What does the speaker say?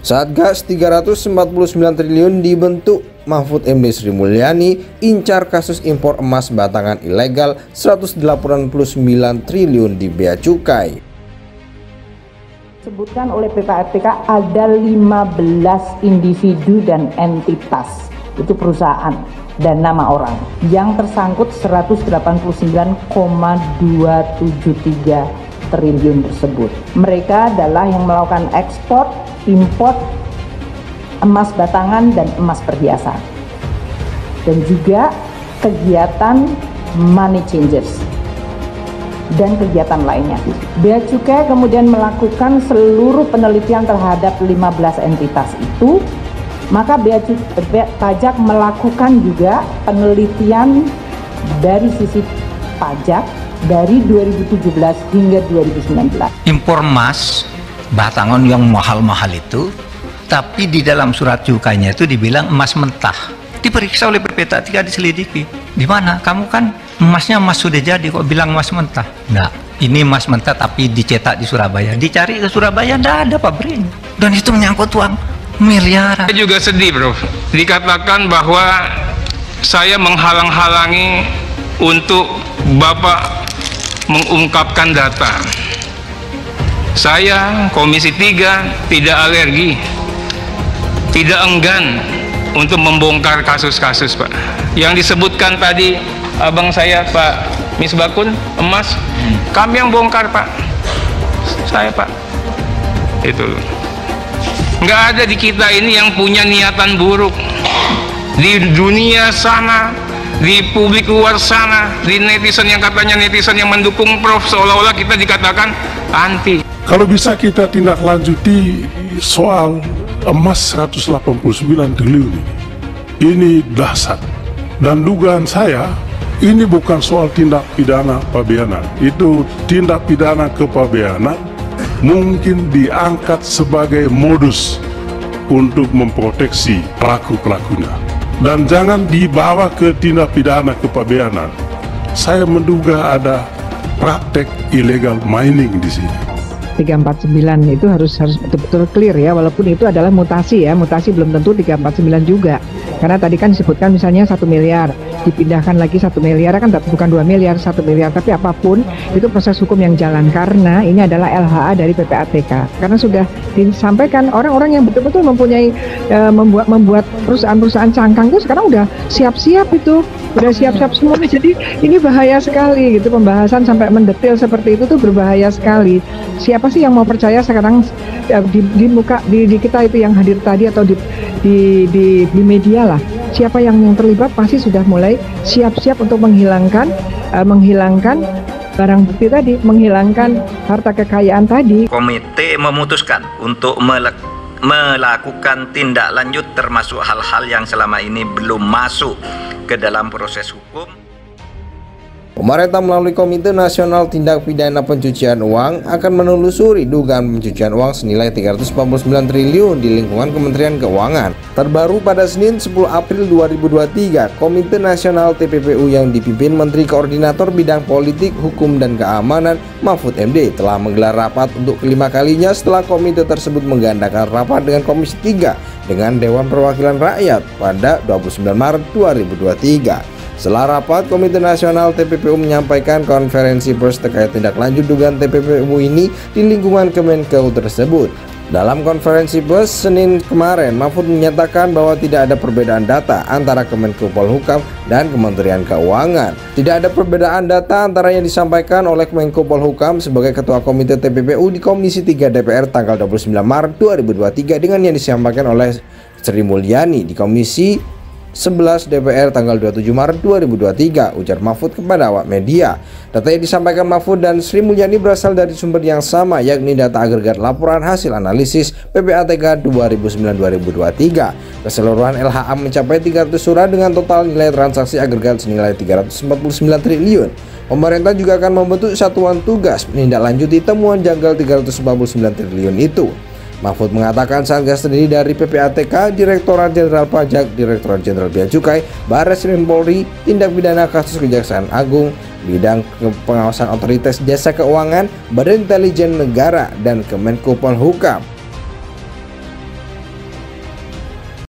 Satgas 349 triliun dibentuk Mahfud MD Sri Mulyani incar kasus impor emas batangan ilegal 189 triliun di bea cukai. Sebutkan oleh PPATK ada 15 individu dan entitas itu perusahaan dan nama orang yang tersangkut 189,273 triliun tersebut. Mereka adalah yang melakukan ekspor, import emas batangan dan emas perhiasan. Dan juga kegiatan money changers dan kegiatan lainnya. Bea Cukai kemudian melakukan seluruh penelitian terhadap 15 entitas itu, maka Bea, Cukai, Pajak melakukan juga penelitian dari sisi pajak dari 2017 hingga 2019. Impor emas batangan yang mahal-mahal itu tapi di dalam surat cukainya itu dibilang emas mentah. Diperiksa oleh PPT 3 diselidiki. Di mana? Kamu kan emasnya emas sudah jadi kok bilang emas mentah? Enggak. Ini emas mentah tapi dicetak di Surabaya. Dicari ke Surabaya enggak ada pabriknya dan itu menyangkut uang miliaran. Saya juga sedih bro dikatakan bahwa saya menghalang-halangi untuk Bapak mengungkapkan data. Saya Komisi 3 tidak alergi tidak enggan untuk membongkar kasus-kasus Pak. Yang disebutkan tadi abang saya Pak Misbakun emas kami yang bongkar Pak. Saya Pak. Itu. Nggak ada di kita ini yang punya niatan buruk. Di dunia sana di publik luar sana di netizen yang katanya netizen yang mendukung Prof seolah-olah kita dikatakan anti kalau bisa kita tindak lanjuti soal emas 189 triliun ini. Ini dasar. Dan dugaan saya, ini bukan soal tindak pidana pabeanan. Itu tindak pidana kepabeanan mungkin diangkat sebagai modus untuk memproteksi pelaku-pelakunya. Dan jangan dibawa ke tindak pidana kepabeanan. Saya menduga ada praktek illegal mining di sini. 349 itu harus harus betul-betul clear ya walaupun itu adalah mutasi ya mutasi belum tentu 349 juga karena tadi kan disebutkan misalnya satu miliar dipindahkan lagi satu miliar kan bukan dua miliar satu miliar. Tapi apa pun itu proses hukum yang jalan. Karena ini adalah LHA dari PPATK karena sudah disampaikan orang-orang yang betul-betul mempunyai e, membuat membuat perusahaan-perusahaan cangkang itu sekarang udah siap-siap itu. Udah siap-siap semua jadi ini bahaya sekali gitu. Pembahasan sampai mendetail seperti itu tuh berbahaya sekali. Siapa sih yang mau percaya sekarang ya, di, di muka di, di kita itu yang hadir tadi atau di di, di, di media lah. Siapa yang yang terlibat pasti sudah mulai siap-siap untuk menghilangkan uh, menghilangkan barang bukti tadi menghilangkan harta kekayaan tadi. Komite memutuskan untuk melakukan tindak lanjut termasuk hal-hal yang selama ini belum masuk ke dalam proses hukum Pemerintah melalui Komite Nasional Tindak Pidana Pencucian Uang akan menelusuri dugaan pencucian uang senilai 349 triliun di lingkungan Kementerian Keuangan. Terbaru pada Senin 10 April 2023, Komite Nasional TPPU yang dipimpin Menteri Koordinator Bidang Politik, Hukum, dan Keamanan Mahfud MD telah menggelar rapat untuk kelima kalinya setelah komite tersebut menggandakan rapat dengan Komisi 3 dengan Dewan Perwakilan Rakyat pada 29 Maret 2023. Setelah rapat, Komite Nasional TPPU menyampaikan konferensi pers terkait tindak lanjut dugaan TPPU ini di lingkungan Kemenkeu tersebut. Dalam konferensi pers Senin kemarin, Mahfud menyatakan bahwa tidak ada perbedaan data antara Kemenko Polhukam dan Kementerian Keuangan. Tidak ada perbedaan data antara yang disampaikan oleh Kemenko Polhukam sebagai Ketua Komite TPPU di Komisi 3 DPR tanggal 29 Maret 2023 dengan yang disampaikan oleh Sri Mulyani di Komisi 11 DPR tanggal 27 Maret 2023 ujar Mahfud kepada awak media. Data yang disampaikan Mahfud dan Sri Mulyani berasal dari sumber yang sama yakni data agregat laporan hasil analisis PPATK 2009-2023. Keseluruhan LHA mencapai 300 surat dengan total nilai transaksi agregat senilai 349 triliun. Pemerintah juga akan membentuk satuan tugas menindaklanjuti temuan janggal 349 triliun itu. Mahfud mengatakan Satgas terdiri dari PPATK, Direktorat Jenderal Pajak, Direktorat Jenderal Bea Cukai, Baris Krim Polri, Tindak Pidana Kasus Kejaksaan Agung, Bidang Pengawasan Otoritas Jasa Keuangan, Badan Intelijen Negara, dan Kemenko Polhukam.